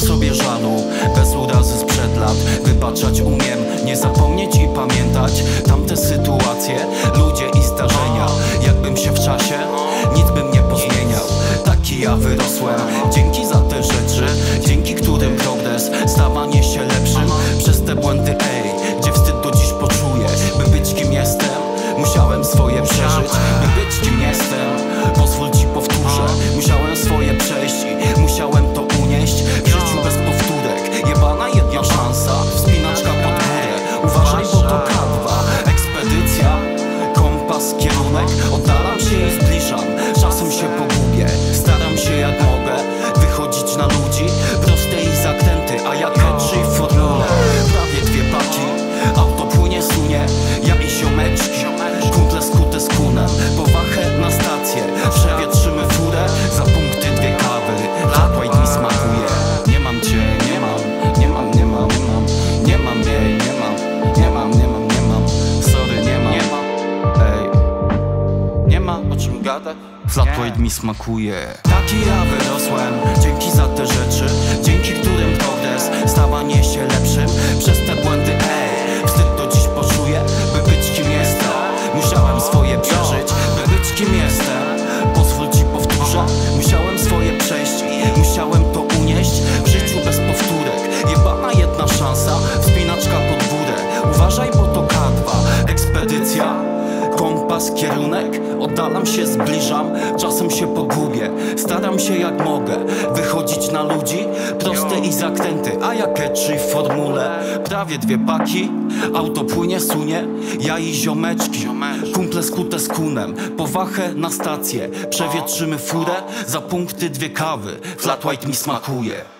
W sobie żalu, bez urazy sprzed lat Wybaczać umiem, nie zapomnieć i pamiętać Tamte sytuacje, ludzie i zdarzenia. Jakbym się w czasie, nic bym nie pozmieniał. Taki ja wyrosłem, dzięki za te rzeczy Dzięki którym progres stawanie się lepszym Przez te błędy, ej. O czym gadać Flat white mi smakuje. Taki ja wyrosłem. Dzięki za te rzeczy Dzięki którym progres kierunek, oddalam się, zbliżam Czasem się pogubię, staram się jak mogę Wychodzić na ludzi, proste i zakręty. A jak catchy w formule? Prawie dwie paki, auto płynie, sunie. Ja i ziomeczki, kumple skute z kunem. Powachę na stację, przewietrzymy furę. Za punkty dwie kawy, flat white mi smakuje